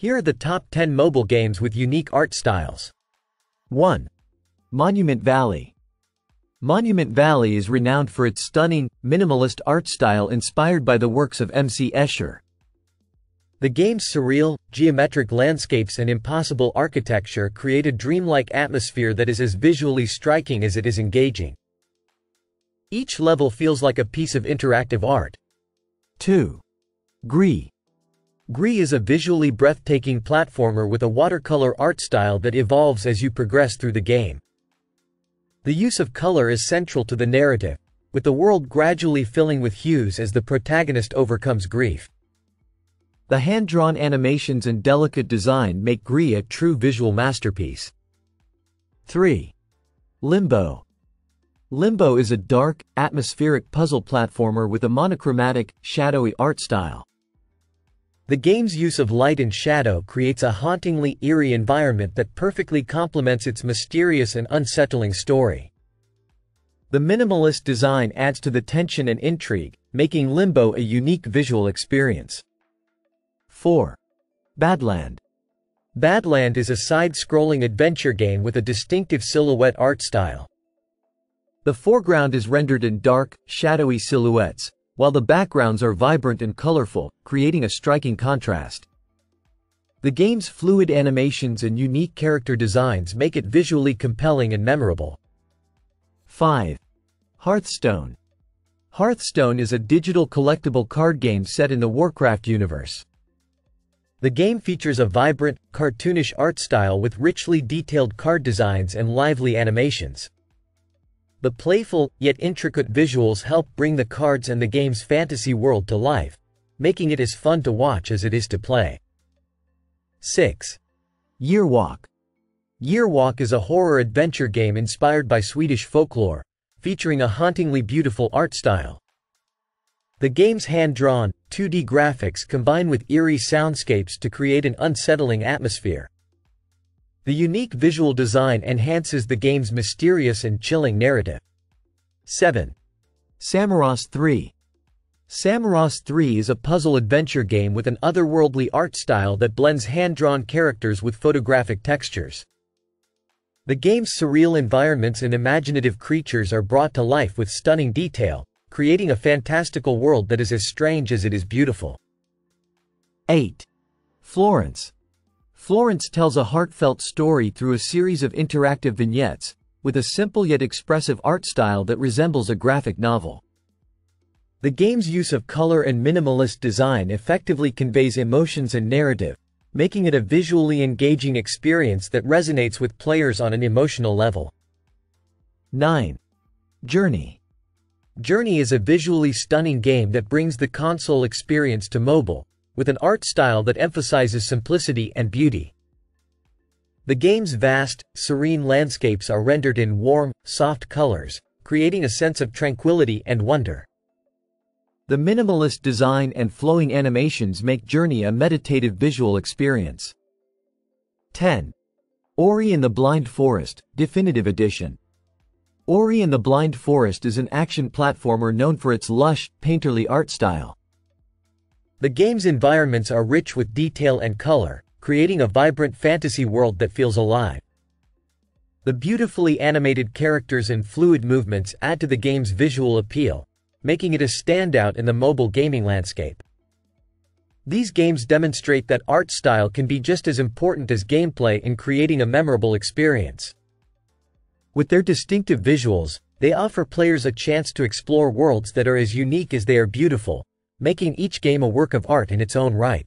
Here are the top 10 mobile games with unique art styles. 1. Monument Valley. Monument Valley is renowned for its stunning, minimalist art style inspired by the works of M.C. Escher. The game's surreal, geometric landscapes and impossible architecture create a dreamlike atmosphere that is as visually striking as it is engaging. Each level feels like a piece of interactive art. 2. Gris. Gris is a visually breathtaking platformer with a watercolor art style that evolves as you progress through the game. The use of color is central to the narrative, with the world gradually filling with hues as the protagonist overcomes grief. The hand-drawn animations and delicate design make Gris a true visual masterpiece. 3. Limbo. Limbo is a dark, atmospheric puzzle platformer with a monochromatic, shadowy art style. The game's use of light and shadow creates a hauntingly eerie environment that perfectly complements its mysterious and unsettling story. The minimalist design adds to the tension and intrigue, making Limbo a unique visual experience. 4. Badland. Badland is a side-scrolling adventure game with a distinctive silhouette art style. The foreground is rendered in dark, shadowy silhouettes, while the backgrounds are vibrant and colorful, creating a striking contrast. The game's fluid animations and unique character designs make it visually compelling and memorable. 5. Hearthstone. Hearthstone is a digital collectible card game set in the Warcraft universe. The game features a vibrant, cartoonish art style with richly detailed card designs and lively animations. The playful, yet intricate visuals help bring the cards and the game's fantasy world to life, making it as fun to watch as it is to play. 6. Year Walk Year Walk is a horror adventure game inspired by Swedish folklore, featuring a hauntingly beautiful art style. The game's hand-drawn, 2D graphics combine with eerie soundscapes to create an unsettling atmosphere. The unique visual design enhances the game's mysterious and chilling narrative. 7. Samorost 3 Samorost 3 is a puzzle-adventure game with an otherworldly art style that blends hand-drawn characters with photographic textures. The game's surreal environments and imaginative creatures are brought to life with stunning detail, creating a fantastical world that is as strange as it is beautiful. 8. Florence. Florence tells a heartfelt story through a series of interactive vignettes, with a simple yet expressive art style that resembles a graphic novel. The game's use of color and minimalist design effectively conveys emotions and narrative, making it a visually engaging experience that resonates with players on an emotional level. 9. Journey Journey is a visually stunning game that brings the console experience to mobile, with an art style that emphasizes simplicity and beauty. The game's vast, serene landscapes are rendered in warm, soft colors, creating a sense of tranquility and wonder. The minimalist design and flowing animations make Journey a meditative visual experience. 10. Ori and the Blind Forest, Definitive Edition. Ori and the Blind Forest is an action platformer known for its lush, painterly art style. The game's environments are rich with detail and color, creating a vibrant fantasy world that feels alive. The beautifully animated characters and fluid movements add to the game's visual appeal, making it a standout in the mobile gaming landscape. These games demonstrate that art style can be just as important as gameplay in creating a memorable experience. With their distinctive visuals, they offer players a chance to explore worlds that are as unique as they are beautiful, making each game a work of art in its own right.